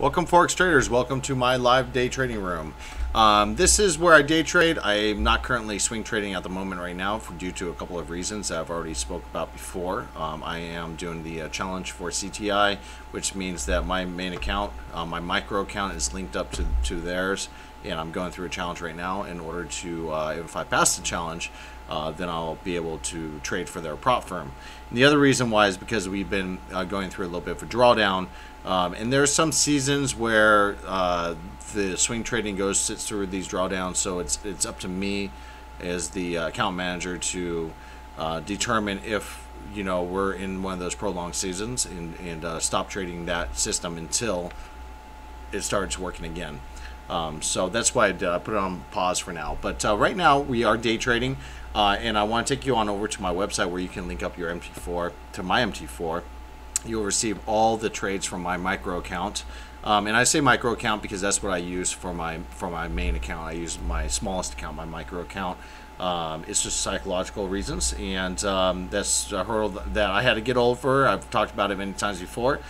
Welcome, Forex traders. Welcome to my live day trading room. Um, this is where I day trade. I am not currently swing trading at the moment right now for, due to a couple of reasons that I've already spoke about before. Um, I am doing the uh, challenge for CTI, which means that my main account, uh, my micro account, is linked up to, to theirs, and I'm going through a challenge right now in order to, uh, if I pass the challenge, uh, then I'll be able to trade for their prop firm. And the other reason why is because we've been uh, going through a little bit of a drawdown um, and there's some seasons where uh, the swing trading goes sits through these drawdowns, so it's it's up to me as the uh, account manager to uh, determine if you know we're in one of those prolonged seasons and, and uh, stop trading that system until it starts working again. Um, so that's why I put it on pause for now. But uh, right now we are day trading, uh, and I want to take you on over to my website where you can link up your MT4 to my MT4 you'll receive all the trades from my micro account. Um, and I say micro account because that's what I use for my for my main account. I use my smallest account, my micro account. Um, it's just psychological reasons, and um, that's a hurdle that I had to get over. I've talked about it many times before,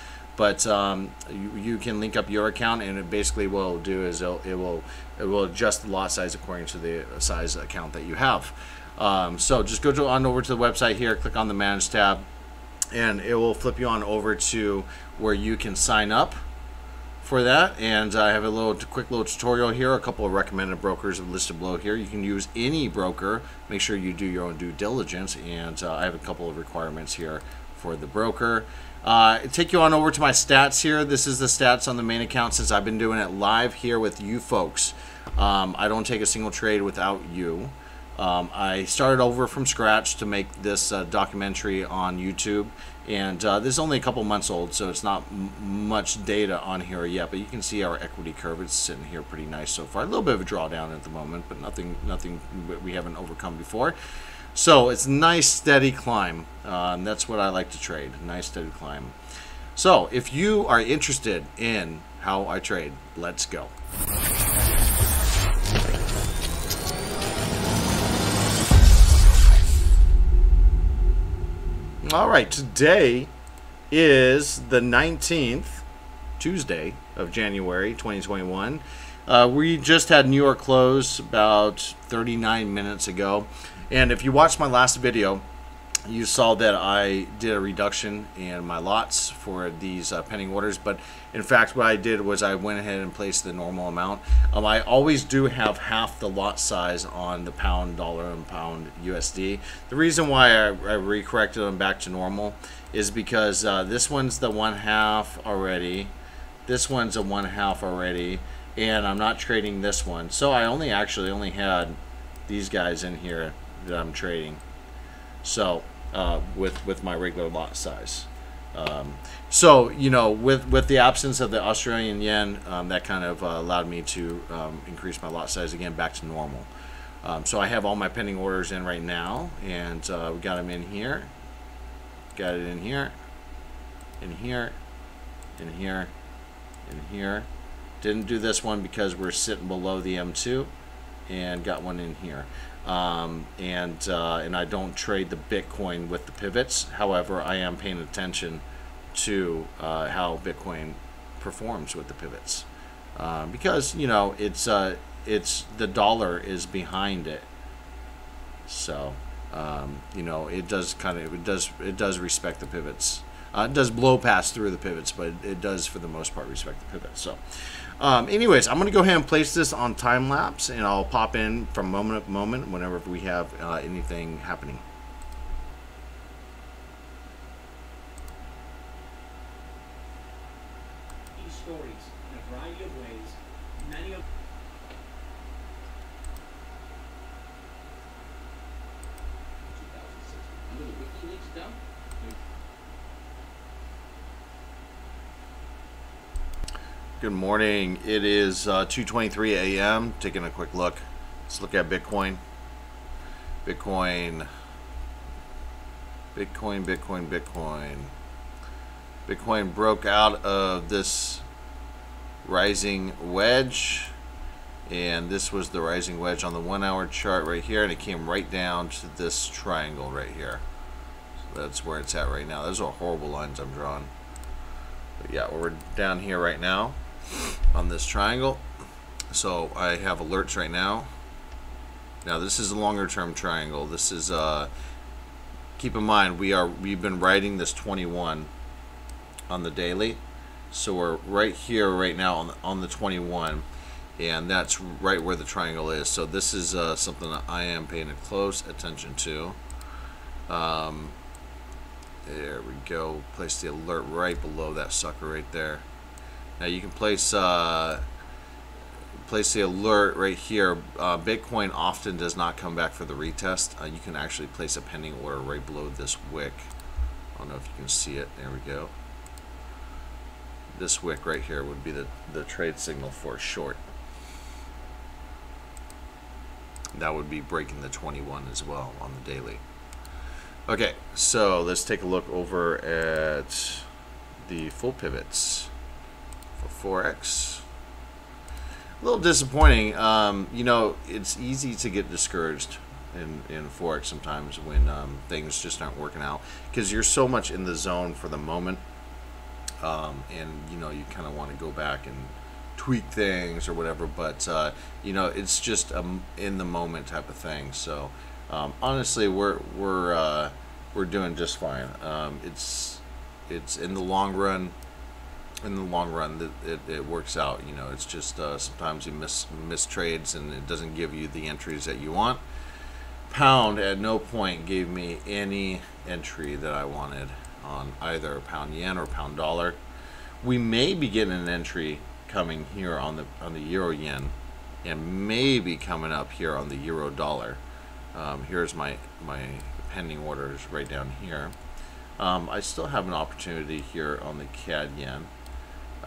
but um, you, you, can link up your account, and it basically what it'll do is it'll, it will it will adjust the lot size according to the size account that you have. Um, so just go to, on over to the website here, click on the Manage tab and it will flip you on over to where you can sign up for that and I have a little quick little tutorial here a couple of recommended brokers listed below here you can use any broker make sure you do your own due diligence and uh, I have a couple of requirements here for the broker uh, take you on over to my stats here this is the stats on the main account since I've been doing it live here with you folks um, I don't take a single trade without you um, I started over from scratch to make this uh, documentary on YouTube, and uh, this is only a couple months old, so it's not much data on here yet. But you can see our equity curve; it's sitting here pretty nice so far. A little bit of a drawdown at the moment, but nothing, nothing we haven't overcome before. So it's nice steady climb. And that's what I like to trade. Nice steady climb. So if you are interested in how I trade, let's go. All right, today is the 19th, Tuesday of January 2021. Uh, we just had New York close about 39 minutes ago. And if you watched my last video, you saw that I did a reduction in my lots for these uh, pending orders, but in fact what I did was I went ahead and placed the normal amount. Um, I always do have half the lot size on the pound dollar and pound USD. The reason why I, I recorrected them back to normal is because uh, this one's the one half already, this one's a one half already, and I'm not trading this one. So I only actually only had these guys in here that I'm trading. So uh, with with my regular lot size. Um, so you know, with with the absence of the Australian yen, um, that kind of uh, allowed me to um, increase my lot size again back to normal. Um, so I have all my pending orders in right now, and uh, we got them in here. Got it in here, in here, in here, in here. Didn't do this one because we're sitting below the M2, and got one in here. Um, and uh, and I don't trade the Bitcoin with the pivots. However, I am paying attention to uh, how Bitcoin performs with the pivots um, because you know it's uh, it's the dollar is behind it. So um, you know it does kind of it does it does respect the pivots. Uh, it does blow past through the pivots, but it does for the most part respect the pivots. So. Um, anyways, I'm going to go ahead and place this on time lapse and I'll pop in from moment to moment whenever we have uh, anything happening stories in a variety of ways, many of Remember the WikiLeaks dump? Good morning. It is uh, 2:23 a.m. Taking a quick look. Let's look at Bitcoin. Bitcoin. Bitcoin. Bitcoin. Bitcoin. Bitcoin broke out of this rising wedge, and this was the rising wedge on the one-hour chart right here, and it came right down to this triangle right here. So that's where it's at right now. Those are horrible lines I'm drawing. But yeah, we're down here right now. On this triangle. So I have alerts right now. Now this is a longer term triangle. This is uh, keep in mind we are we've been writing this 21 on the daily. So we're right here right now on the, on the 21 and that's right where the triangle is. So this is uh, something that I am paying close attention to. Um, there we go. Place the alert right below that sucker right there. Now you can place uh, place the alert right here. Uh, Bitcoin often does not come back for the retest. Uh, you can actually place a pending order right below this wick. I don't know if you can see it. There we go. This wick right here would be the, the trade signal for short. That would be breaking the 21 as well on the daily. Okay, so let's take a look over at the full pivots for Forex. A little disappointing. Um, you know, it's easy to get discouraged in, in Forex sometimes when um, things just aren't working out because you're so much in the zone for the moment. Um, and, you know, you kind of want to go back and tweak things or whatever, but uh, you know, it's just a in the moment type of thing. So um, honestly, we're we're uh, we're doing just fine. Um, it's it's in the long run. In the long run, it, it, it works out. You know, it's just uh, sometimes you miss miss trades and it doesn't give you the entries that you want. Pound at no point gave me any entry that I wanted on either pound yen or pound dollar. We may be getting an entry coming here on the on the euro yen and maybe coming up here on the euro dollar um, here's my my pending orders right down here um, I still have an opportunity here on the CAD yen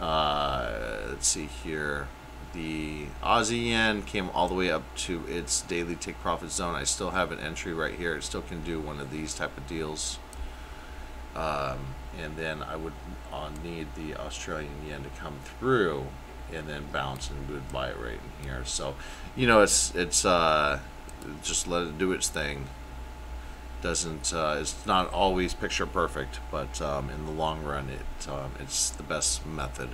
uh, let's see here. The Aussie yen came all the way up to its daily take profit zone. I still have an entry right here. It still can do one of these type of deals. Um, and then I would uh, need the Australian yen to come through and then bounce and would buy it right in here. So you know it's it's uh, just let it do its thing doesn't uh, it's not always picture perfect but um, in the long run it um, it's the best method.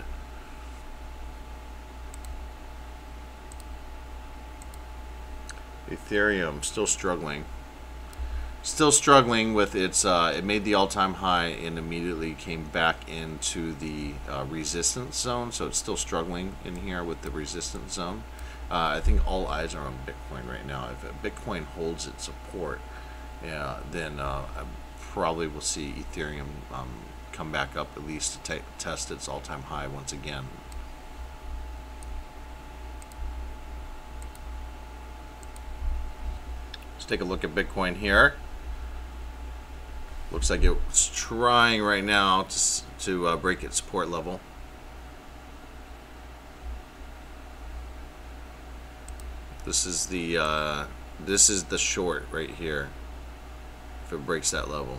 Ethereum still struggling. Still struggling with its uh, it made the all-time high and immediately came back into the uh, resistance zone so it's still struggling in here with the resistance zone. Uh, I think all eyes are on Bitcoin right now. If Bitcoin holds its support yeah, then uh, I probably will see Ethereum um, come back up at least to test its all-time high once again Let's take a look at Bitcoin here. Looks like it's trying right now to, to uh, break its support level. This is the uh, this is the short right here. If it breaks that level.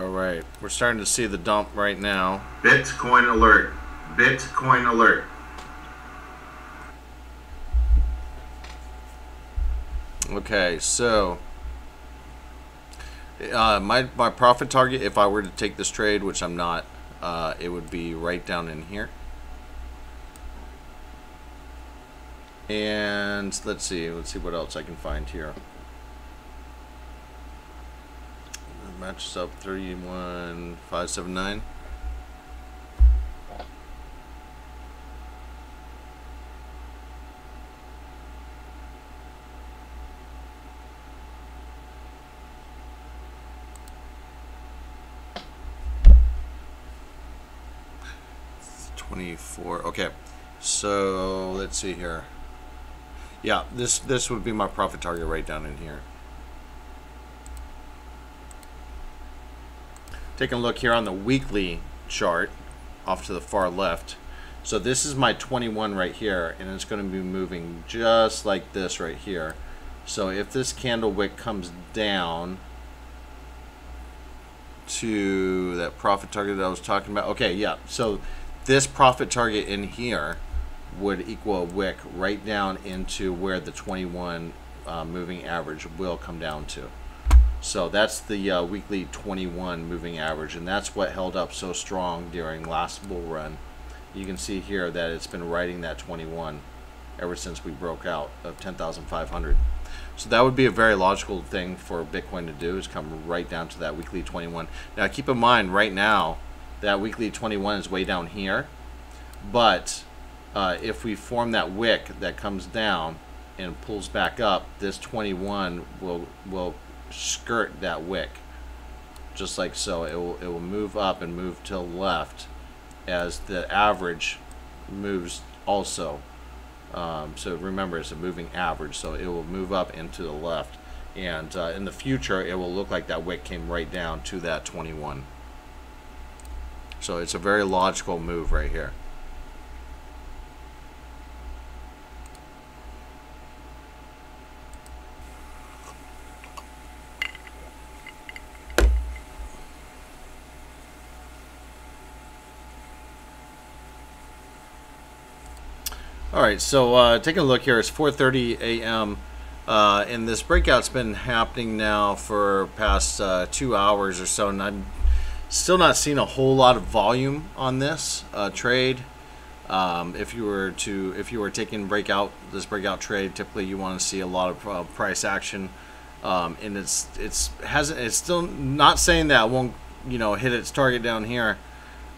All right, we're starting to see the dump right now. Bitcoin alert. Bitcoin alert. Okay, so uh, my my profit target, if I were to take this trade, which I'm not, uh, it would be right down in here. And let's see, let's see what else I can find here. It matches up 31579. Twenty-four. Okay, so let's see here. Yeah, this this would be my profit target right down in here. Taking a look here on the weekly chart off to the far left. So this is my 21 right here, and it's going to be moving just like this right here. So if this candle wick comes down to that profit target that I was talking about, okay, yeah. So this profit target in here would equal a wick right down into where the 21 uh, moving average will come down to. So that's the uh, weekly 21 moving average, and that's what held up so strong during last bull run. You can see here that it's been riding that 21 ever since we broke out of 10,500. So that would be a very logical thing for Bitcoin to do is come right down to that weekly 21. Now keep in mind right now that weekly 21 is way down here, but uh, if we form that wick that comes down and pulls back up, this 21 will will skirt that wick, just like so. It will it will move up and move to the left as the average moves also. Um, so remember, it's a moving average, so it will move up into the left. And uh, in the future, it will look like that wick came right down to that 21. So it's a very logical move right here. All right, so uh, taking a look here, it's 4:30 a.m. Uh, and this breakout's been happening now for past uh, two hours or so, and I'm still not seeing a whole lot of volume on this uh, trade. Um, if you were to, if you were taking breakout this breakout trade, typically you want to see a lot of uh, price action, um, and it's it's hasn't it's still not saying that won't you know hit its target down here,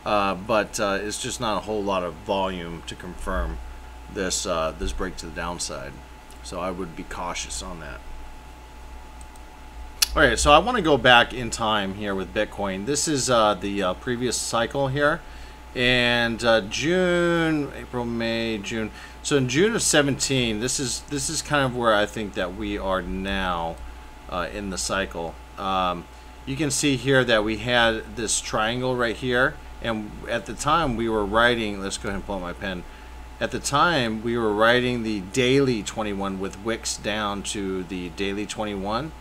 uh, but it's just not a whole lot of volume to confirm this uh, this break to the downside. So I would be cautious on that. All right, so I want to go back in time here with Bitcoin. This is uh, the uh, previous cycle here, and uh, June, April, May, June. So in June of 17, this is this is kind of where I think that we are now uh, in the cycle. Um, you can see here that we had this triangle right here, and at the time we were writing. Let's go ahead and pull out my pen at the time we were writing the daily 21 with wicks down to the daily 21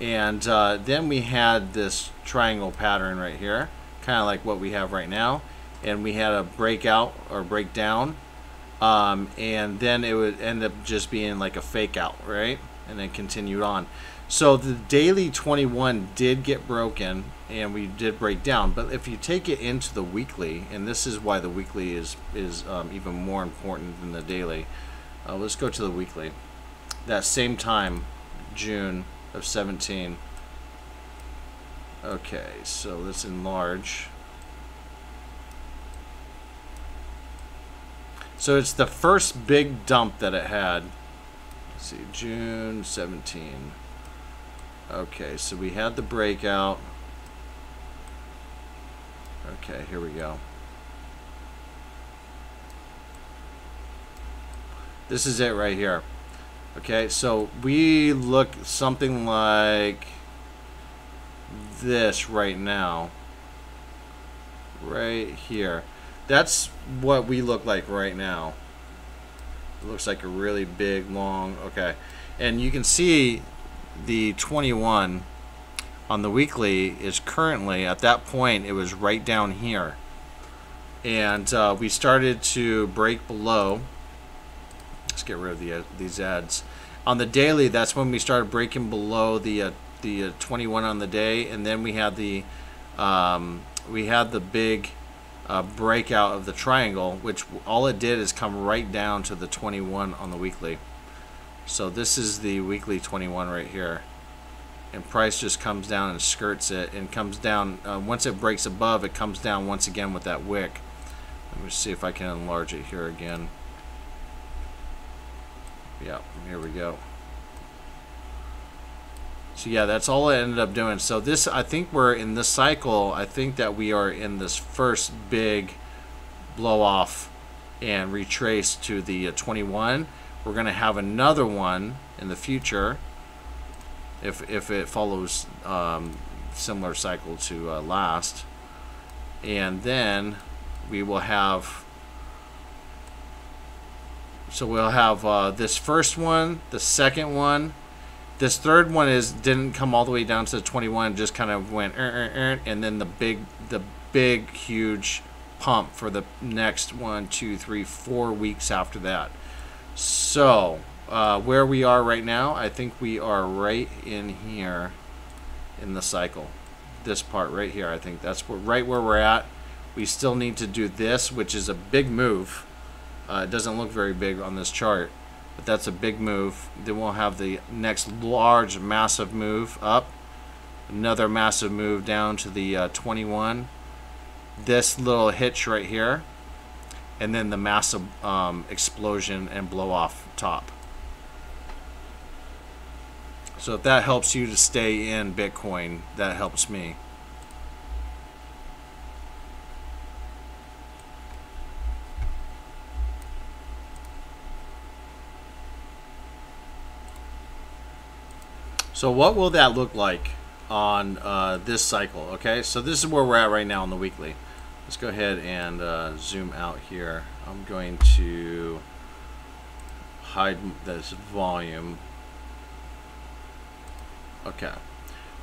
and uh, then we had this triangle pattern right here kind of like what we have right now. And we had a breakout or breakdown um, and then it would end up just being like a fake out right? And then continued on. So the daily 21 did get broken and we did break down. But if you take it into the weekly, and this is why the weekly is is um, even more important than the daily. Uh, let's go to the weekly. That same time, June of 17. Okay, so let's enlarge. So it's the first big dump that it had. Let's see, June 17. Okay, so we had the breakout. Okay, here we go. This is it right here. Okay, so we look something like this right now. Right here. That's what we look like right now. It looks like a really big, long, okay. And you can see the 21 on the weekly is currently at that point it was right down here and uh, we started to break below let's get rid of the, uh, these ads on the daily that's when we started breaking below the uh, the uh, 21 on the day and then we had the um, we had the big uh, breakout of the triangle, which all it did is come right down to the 21 on the weekly. So this is the weekly 21 right here. And price just comes down and skirts it and comes down. Uh, once it breaks above, it comes down once again with that wick. Let me see if I can enlarge it here again. Yeah, here we go. So yeah, that's all I ended up doing. So this, I think we're in this cycle. I think that we are in this first big blow off and retrace to the uh, 21. We're going to have another one in the future if, if it follows um, similar cycle to uh, last. And then we will have so we'll have uh, this first one, the second one, this third one is didn't come all the way down to the 21, just kind of went, er, er, er, and then the big, the big, huge pump for the next one, two, three, four weeks after that. So uh, where we are right now, I think we are right in here in the cycle. This part right here, I think that's where, right where we're at. We still need to do this, which is a big move. Uh, it doesn't look very big on this chart but that's a big move. Then we'll have the next large, massive move up. Another massive move down to the uh, 21. This little hitch right here. And then the massive um, explosion and blow off top. So if that helps you to stay in Bitcoin, that helps me. So what will that look like on uh, this cycle? Okay, so this is where we're at right now on the weekly. Let's go ahead and uh, zoom out here. I'm going to hide this volume. Okay,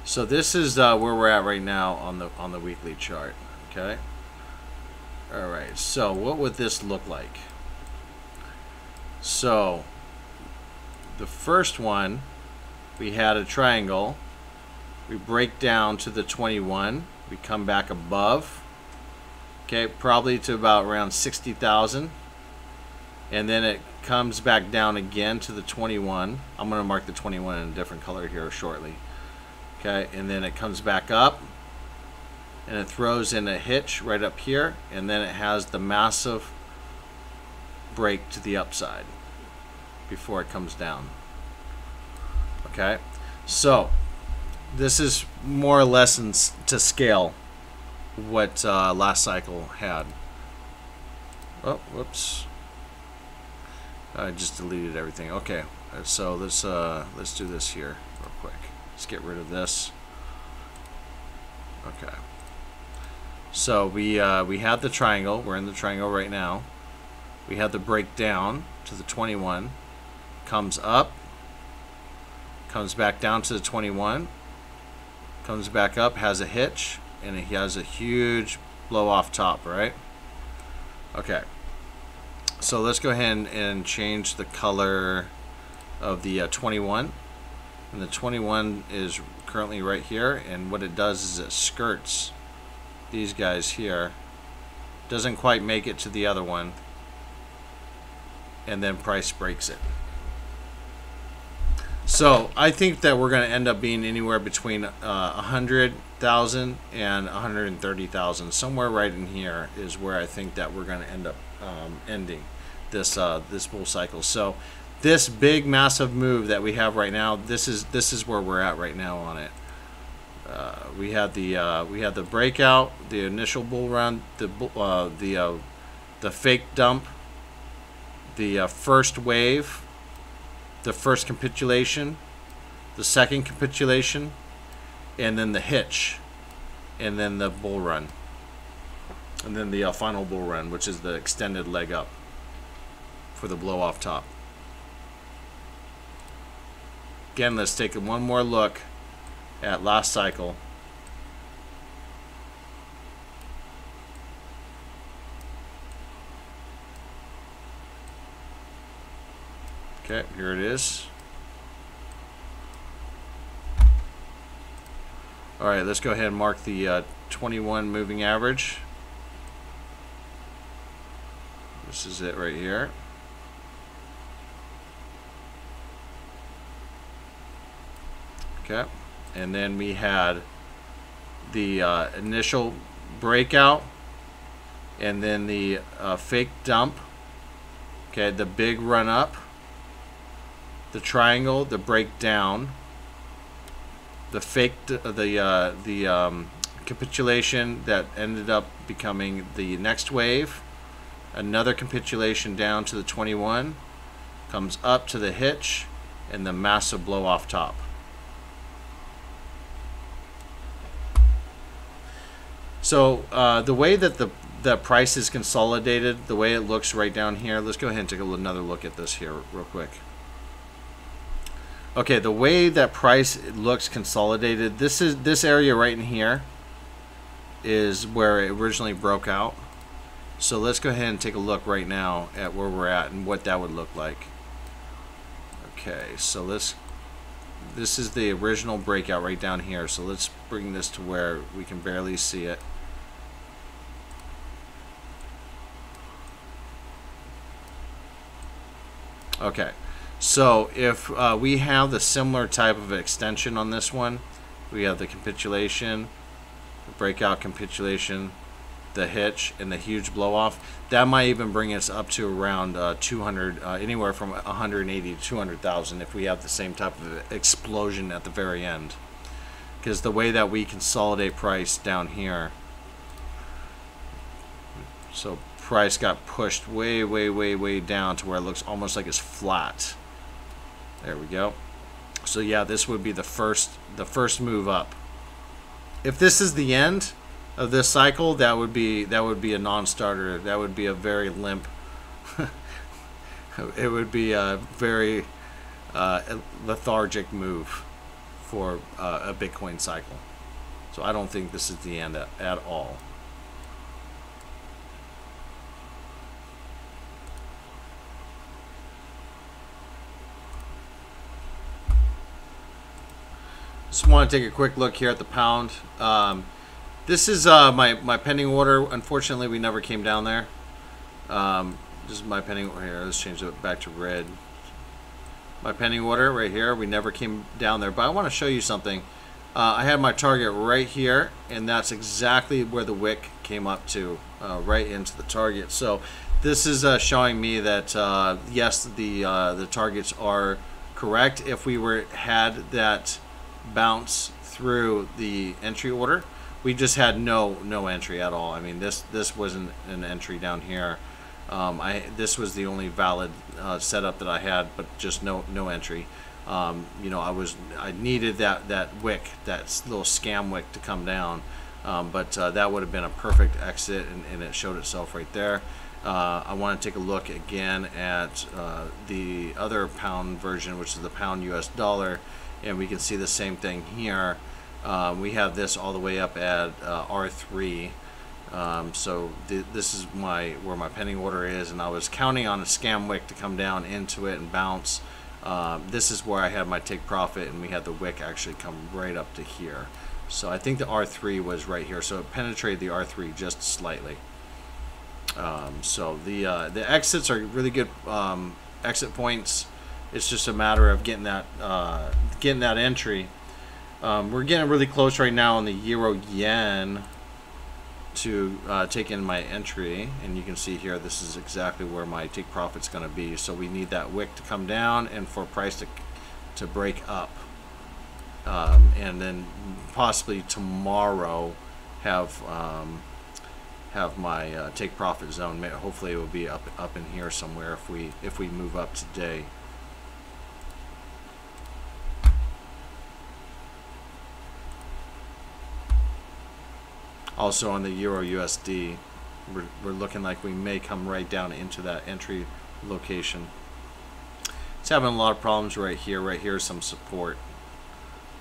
so this is uh, where we're at right now on the on the weekly chart. Okay. All right. So what would this look like? So the first one we had a triangle. We break down to the 21. We come back above. Okay, probably to about around 60,000. And then it comes back down again to the 21. I'm going to mark the 21 in a different color here shortly. Okay, and then it comes back up. And it throws in a hitch right up here. And then it has the massive break to the upside before it comes down. Okay, so this is more or less in, to scale what uh, last cycle had. Oh, whoops! I just deleted everything. Okay, uh, so let's uh, let's do this here real quick. Let's get rid of this. Okay. So we uh, we had the triangle. We're in the triangle right now. We had the breakdown to the 21. Comes up comes back down to the 21 comes back up has a hitch and he has a huge blow off top right okay so let's go ahead and change the color of the uh, 21 and the 21 is currently right here and what it does is it skirts these guys here. Doesn't quite make it to the other one. And then price breaks it. So I think that we're going to end up being anywhere between uh, 100,000 and 130,000. Somewhere right in here is where I think that we're going to end up um, ending this uh, this bull cycle. So this big massive move that we have right now, this is this is where we're at right now on it. Uh, we had the uh, we had the breakout, the initial bull run, the uh, the uh, the fake dump, the uh, first wave the first capitulation, the second capitulation, and then the hitch, and then the bull run, and then the uh, final bull run, which is the extended leg up for the blow off top. Again, let's take one more look at last cycle. Okay, here it is. All right, let's go ahead and mark the uh, 21 moving average. This is it right here. Okay, and then we had the uh, initial breakout and then the uh, fake dump. Okay, the big run up, the triangle, the breakdown, the fake, the uh, the um, capitulation that ended up becoming the next wave, another capitulation down to the 21, comes up to the hitch, and the massive blow off top. So uh, the way that the the price is consolidated, the way it looks right down here, let's go ahead and take another look at this here real quick. Okay, the way that price looks consolidated, this is this area right in here is where it originally broke out. So let's go ahead and take a look right now at where we're at and what that would look like. Okay, so let's this is the original breakout right down here. So let's bring this to where we can barely see it. Okay, so if uh, we have the similar type of extension on this one, we have the capitulation, the breakout capitulation, the hitch, and the huge blow off. That might even bring us up to around uh, 200, uh, anywhere from 180 to 200,000 if we have the same type of explosion at the very end. Because the way that we consolidate price down here, so price got pushed way, way, way, way down to where it looks almost like it's flat. There we go. So yeah, this would be the first, the first move up. If this is the end of this cycle, that would be that would be a non-starter. That would be a very limp. it would be a very uh, lethargic move for uh, a Bitcoin cycle. So I don't think this is the end at, at all. Just want to take a quick look here at the pound. Um, this is uh, my, my pending order. Unfortunately, we never came down there. Um, this is my pending order here. Let's change it back to red. My pending order right here. We never came down there. But I want to show you something. Uh, I had my target right here, and that's exactly where the wick came up to, uh, right into the target. So this is uh, showing me that uh, yes, the uh, the targets are correct. If we were had that bounce through the entry order. We just had no no entry at all. I mean, this this wasn't an entry down here. Um, I this was the only valid uh, setup that I had, but just no no entry. Um, you know, I was I needed that that wick, that little scam wick to come down, um, but uh, that would have been a perfect exit, and, and it showed itself right there. Uh, I want to take a look again at uh, the other pound version, which is the pound US dollar and we can see the same thing here. Um, we have this all the way up at uh, R3. Um, so th this is my where my pending order is, and I was counting on a scam wick to come down into it and bounce. Um, this is where I had my take profit, and we had the wick actually come right up to here. So I think the R3 was right here, so it penetrated the R3 just slightly. Um, so the uh, the exits are really good um, exit points. It's just a matter of getting that uh, getting that entry. Um, we're getting really close right now on the euro yen to uh, take in my entry and you can see here this is exactly where my take profit's going to be. So we need that wick to come down and for price to to break up. Um, and then possibly tomorrow have um, have my uh, take profit zone. Hopefully it will be up up in here somewhere if we if we move up today Also on the Euro USD, we're, we're looking like we may come right down into that entry location. It's having a lot of problems right here. Right here is some support.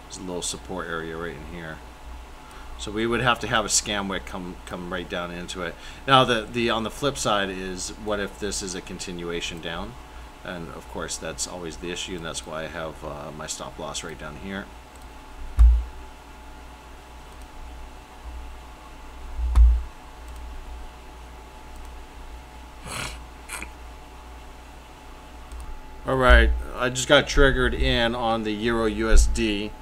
There's a little support area right in here. So we would have to have a scam wick come come right down into it. Now the the on the flip side is what if this is a continuation down? And of course that's always the issue and that's why I have uh, my stop loss right down here. All right, I just got triggered in on the Euro USD.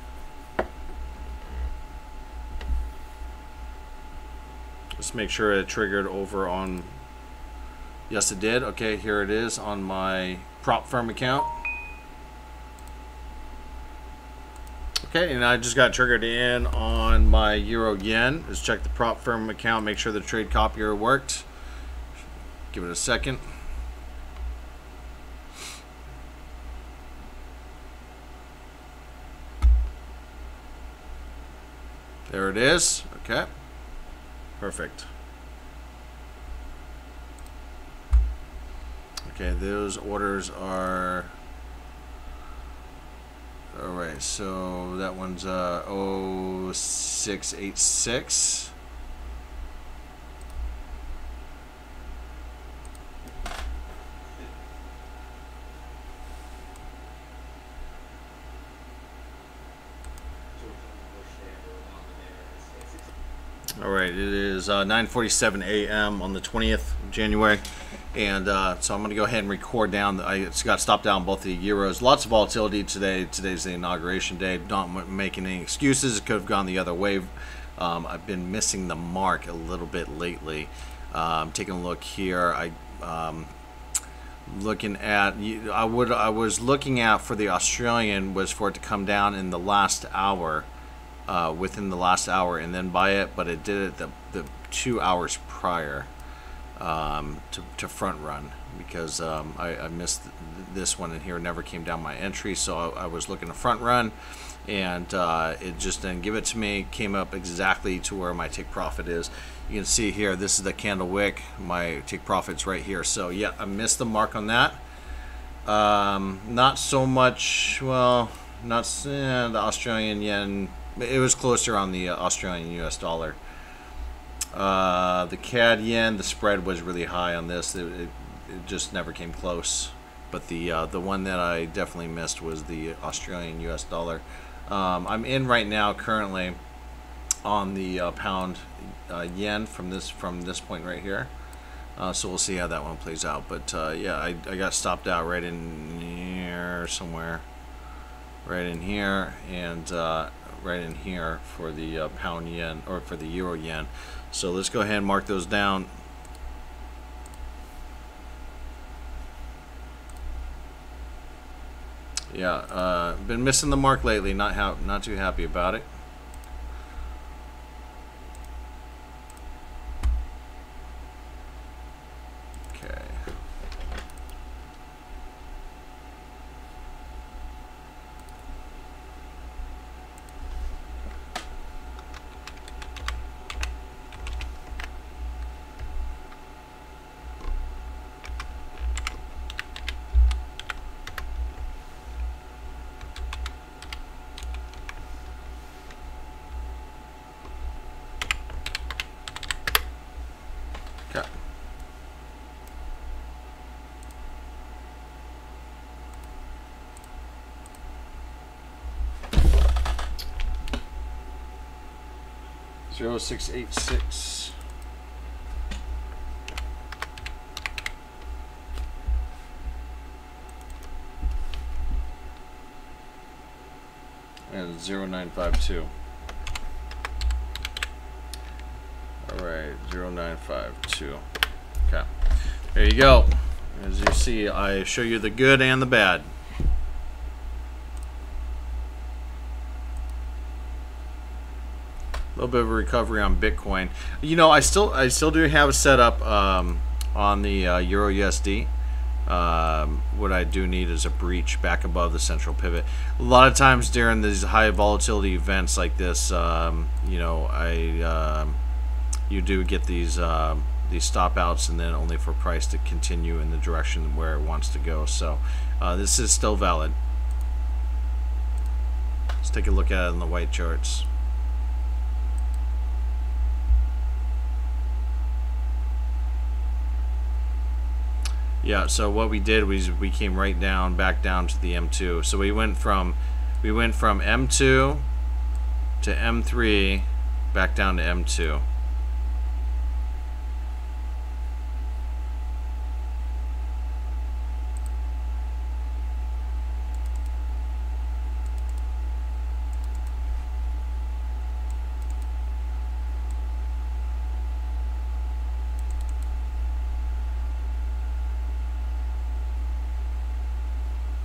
Let's make sure it triggered over on. Yes, it did. Okay, here it is on my prop firm account. Okay, and I just got triggered in on my Euro Yen. Let's check the prop firm account, make sure the trade copier worked. Give it a second. There it is. Okay. Perfect. Okay, those orders are all right, so that one's uh 0686. All right, it is uh, 9:47 a.m. on the 20th of January, and uh, so I'm going to go ahead and record down. The, I got stopped down both the euros. Lots of volatility today. Today's the inauguration day. Not making any excuses. It could have gone the other way. Um, I've been missing the mark a little bit lately. Um, taking a look here, I um, looking at. I would. I was looking at for the Australian was for it to come down in the last hour uh, within the last hour and then buy it, but it did it the, the two hours prior um, to, to front run because um, I, I, missed this one in here, never came down my entry, so I, I was looking to front run and uh, it just didn't give it to me, came up exactly to where my take profit is. You can see here, this is the candle wick, my take profit's right here. So yeah, I missed the mark on that. Um, not so much, well, not eh, the Australian yen it was closer on the uh, Australian US dollar. Uh, the CAD yen, the spread was really high on this. It, it, it just never came close. But the uh, the one that I definitely missed was the Australian US dollar. Um, I'm in right now currently on the uh, pound uh, yen from this from this point right here. Uh, so we'll see how that one plays out. But yeah, I, I got stopped out right in here somewhere, right in here, and right in here for the uh, pound yen or for the euro yen. So let's go ahead and mark those down. Yeah, uh, been missing the mark lately. Not how, not too happy about it. 0686. And 0952. Alright, 0952. Okay. There you go. As you see, I show you the good and the bad. Little bit of a recovery on Bitcoin. You know, I still I still do have a setup um, on the uh, Euro USD. Um, what I do need is a breach back above the central pivot. A lot of times during these high volatility events like this, um, you know, I um, you do get these um, these stop outs and then only for price to continue in the direction where it wants to go. So uh, this is still valid. Let's take a look at it in the white charts. Yeah, so what we did was we came right down, back down to the M2. So we went from we went from M2 to M3, back down to M2.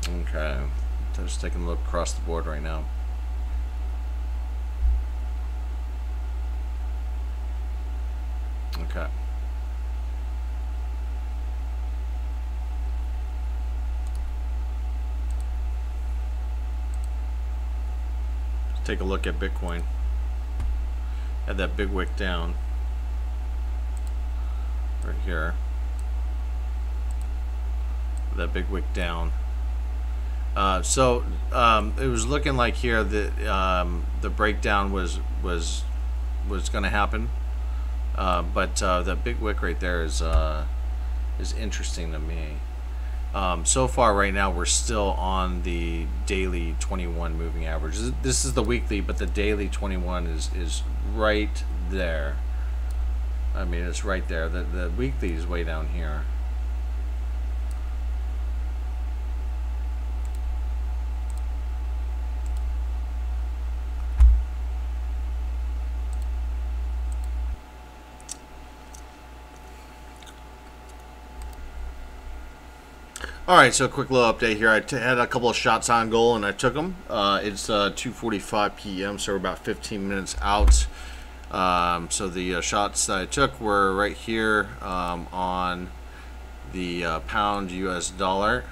Okay. Just taking a look across the board right now. Okay. Let's take a look at Bitcoin. Had that big wick down. Right here. That big wick down. Uh, so um, it was looking like here that um, the breakdown was was was going to happen, uh, but uh, that big wick right there is uh, is interesting to me. Um, so far, right now, we're still on the daily 21 moving average. This is the weekly, but the daily 21 is is right there. I mean, it's right there. The the weekly is way down here. All right, so a quick little update here. I had a couple of shots on goal and I took them. Uh, it's uh, 2:45 p.m., so we're about 15 minutes out. Um, so the uh, shots that I took were right here um, on the uh, pound U.S. dollar,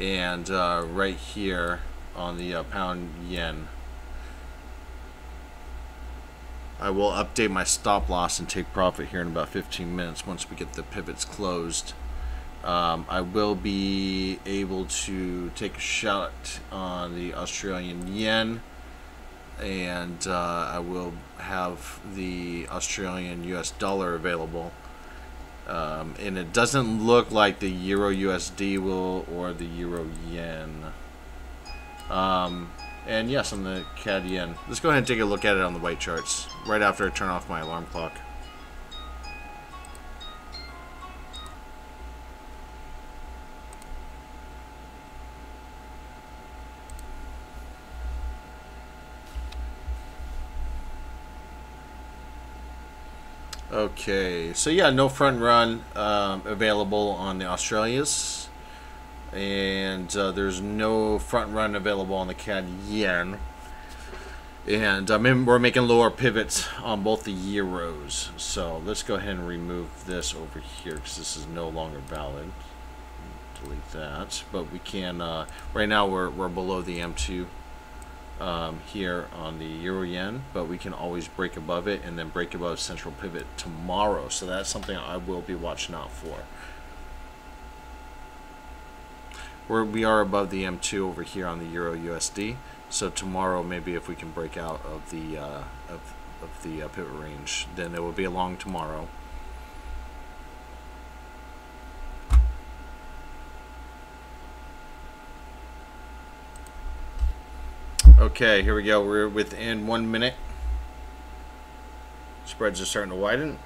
and uh, right here on the uh, pound yen. I will update my stop loss and take profit here in about 15 minutes once we get the pivots closed. Um, I will be able to take a shot on the Australian yen, and uh, I will have the Australian US dollar available. Um, and it doesn't look like the Euro USD will or the Euro yen. Um, and yes, on the CAD yen. Let's go ahead and take a look at it on the white charts right after I turn off my alarm clock. Okay, so yeah, no front run um, available on the Australias, and uh, there's no front run available on the CAD yen. And I mean, we're making lower pivots on both the euros. So let's go ahead and remove this over here because this is no longer valid. Delete that. But we can, uh, right now we're, we're below the M2 um, here on the euro yen, but we can always break above it and then break above central pivot tomorrow. So that's something I will be watching out for. We're, we are above the M2 over here on the euro USD. So tomorrow, maybe if we can break out of the uh, of, of the uh, pivot range, then it will be a long tomorrow. Okay, here we go. We're within one minute. Spreads are starting to widen.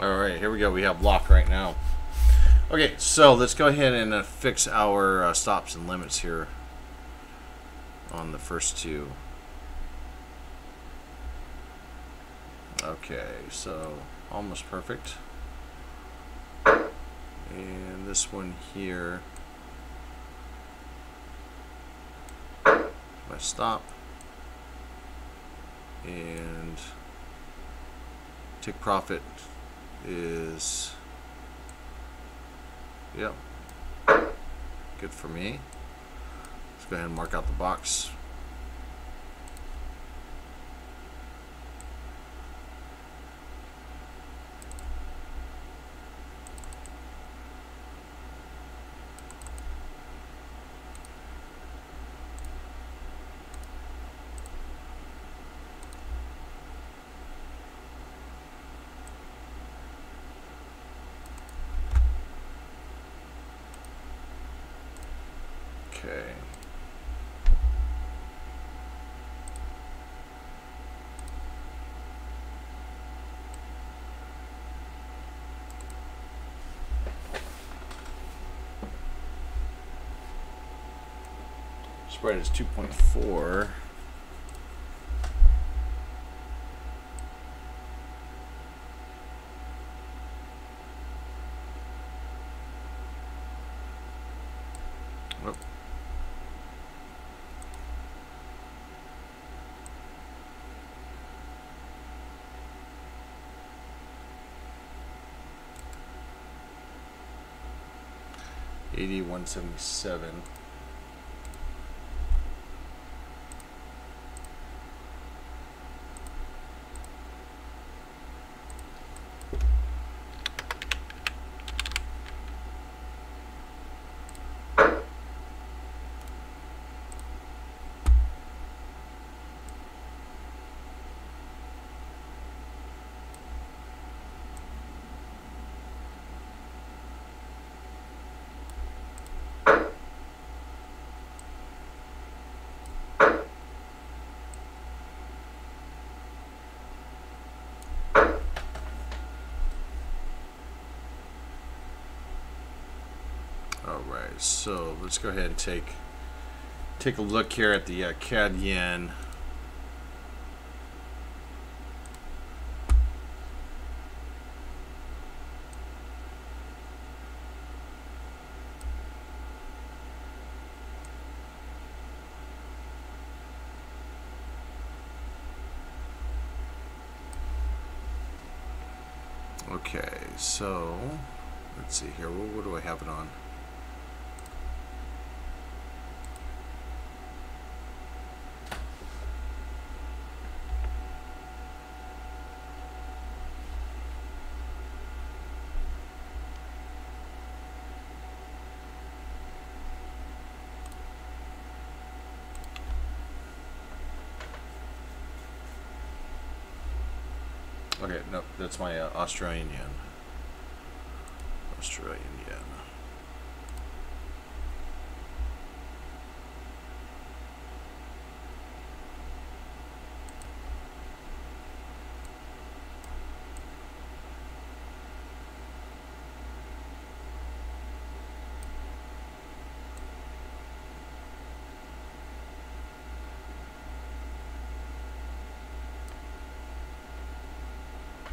All here we go. We have lock right now. Okay, so let's go ahead and uh, fix our uh, stops and limits here on the first two. Okay, so almost perfect. And this one here, my stop, and take profit is yep good for me. Let's go ahead and mark out the box Okay. Spread is 2.4. Oh. Eighty one seventy seven. Right, so let's go ahead and take take a look here at the uh, CAD yen. Okay, so let's see here. What, what do I have it on? That's my uh, Australian yen. Australian yen.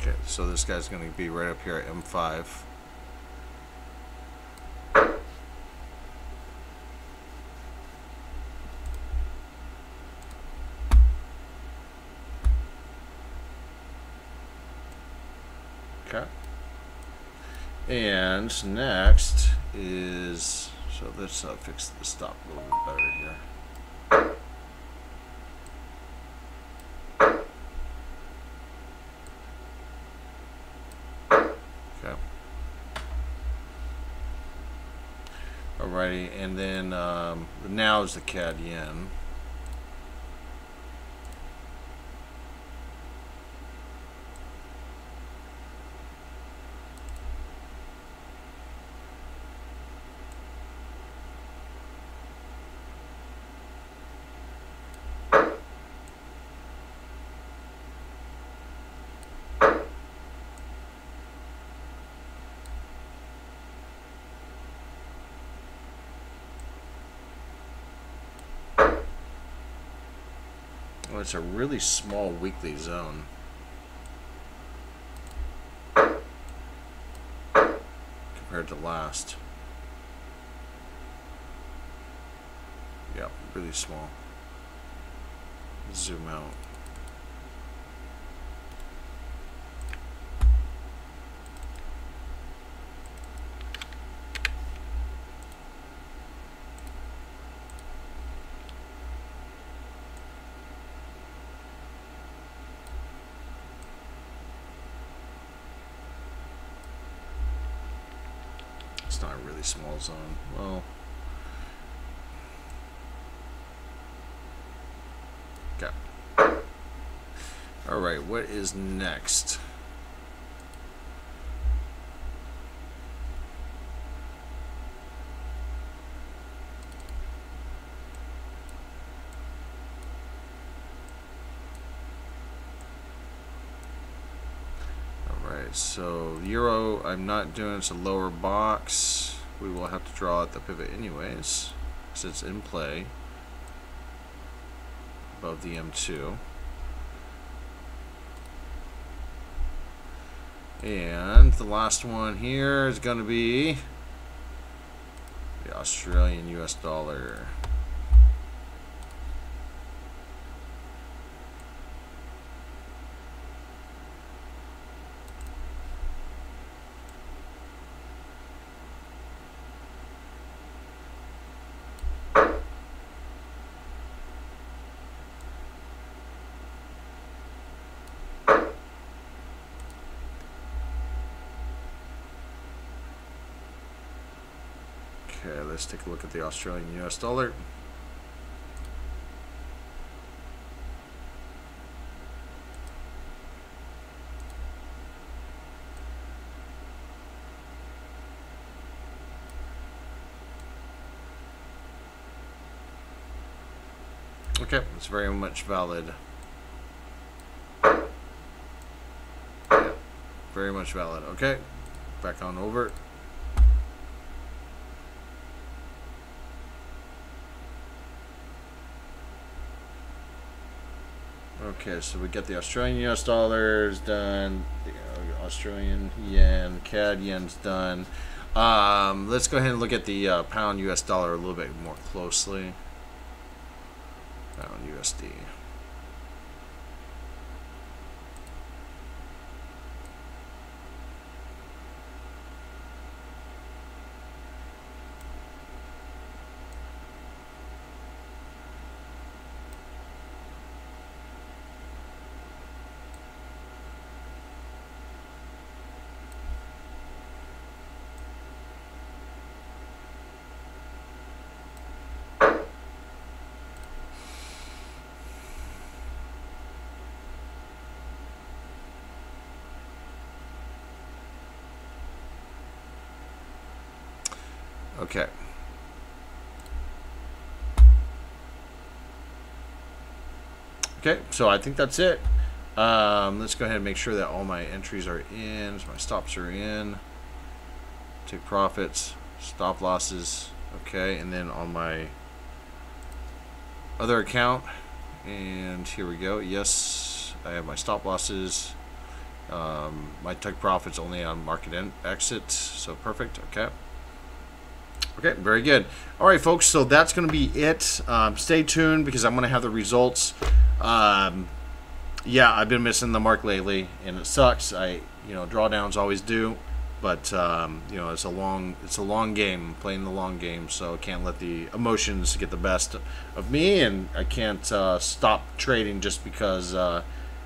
Okay, so this guy's going to be right up here at M5. Okay. And next is, so let's uh, fix the stop a little bit better here. Okay. Alrighty, and then now is the CAD yen. It's a really small weekly zone. Compared to last. Yeah, really small. Zoom out. It's not a really small zone. Well, got. All right, what is next? so euro I'm not doing it's a lower box. We will have to draw at the pivot anyways because it's in play. Above the M2 and the last one here is going to be the Australian US dollar Okay, let's take a look at the Australian US dollar. Okay, it's very much valid. Very much valid. Okay, back on over. Okay, so we get the Australian US dollars done, the Australian yen, CAD yen's done. Um, let's go ahead and look at the uh, pound US dollar a little bit more closely. Pound USD. Okay. Okay, so I think that's it. Um, let's go ahead and make sure that all my entries are in, so my stops are in. Take profits, stop losses, okay, and then on my other account, and here we go. Yes, I have my stop losses. Um, my take profits only on market exit, so perfect. Okay. Okay, very good. All right, folks, so that's going to be it. Um, stay tuned because I'm going to have the results. Um, yeah, I've been missing the mark lately, and it sucks. I, you know, drawdowns always do, but um, you know, it's a long, it's a long game, playing the long game. So I can't let the emotions get the best of me, and I can't uh, stop trading just because uh,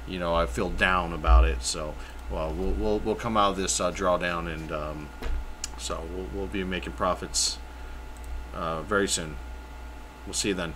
you know I feel down about it. So, well, we'll we'll, we'll come out of this uh, drawdown and. So we'll, we'll be making profits uh, very soon. We'll see you then.